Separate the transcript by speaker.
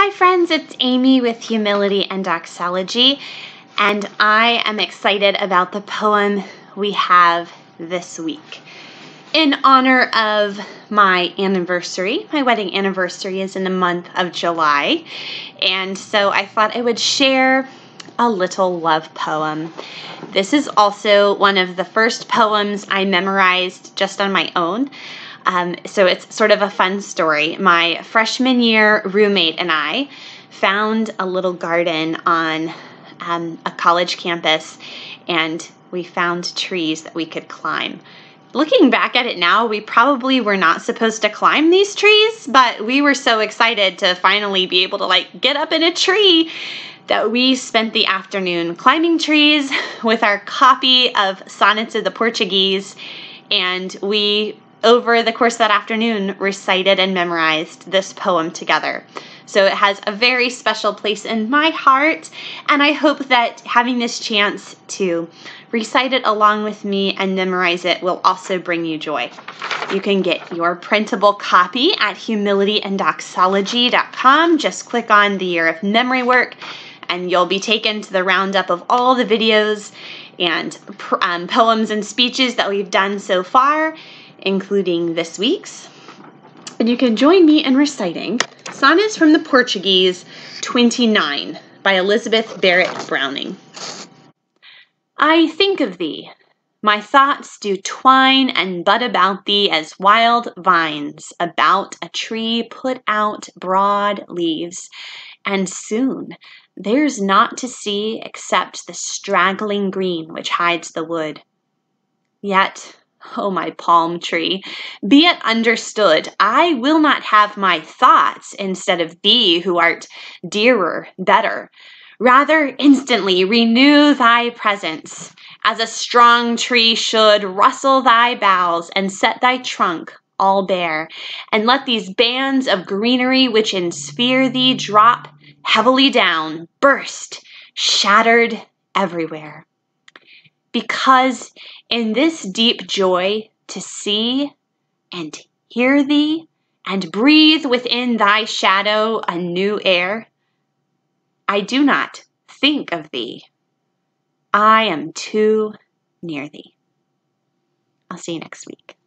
Speaker 1: Hi friends, it's Amy with Humility and Doxology, and I am excited about the poem we have this week. In honor of my anniversary, my wedding anniversary is in the month of July, and so I thought I would share a little love poem. This is also one of the first poems I memorized just on my own. Um, so it's sort of a fun story. My freshman year roommate and I found a little garden on um, a college campus and we found trees that we could climb. Looking back at it now, we probably were not supposed to climb these trees, but we were so excited to finally be able to like get up in a tree that we spent the afternoon climbing trees with our copy of Sonnets of the Portuguese and we over the course of that afternoon, recited and memorized this poem together. So it has a very special place in my heart, and I hope that having this chance to recite it along with me and memorize it will also bring you joy. You can get your printable copy at humilityanddoxology.com. Just click on the year of memory work, and you'll be taken to the roundup of all the videos and um, poems and speeches that we've done so far including this week's. And you can join me in reciting Sonnets from the Portuguese 29 by Elizabeth Barrett Browning. I think of thee. My thoughts do twine and bud about thee as wild vines about a tree put out broad leaves, and soon there's naught to see except the straggling green which hides the wood. Yet Oh, my palm tree, be it understood, I will not have my thoughts instead of thee, who art dearer, better. Rather, instantly renew thy presence, as a strong tree should rustle thy boughs and set thy trunk all bare, and let these bands of greenery which ensphere thee drop heavily down, burst, shattered everywhere because in this deep joy to see and hear thee and breathe within thy shadow a new air, I do not think of thee. I am too near thee. I'll see you next week.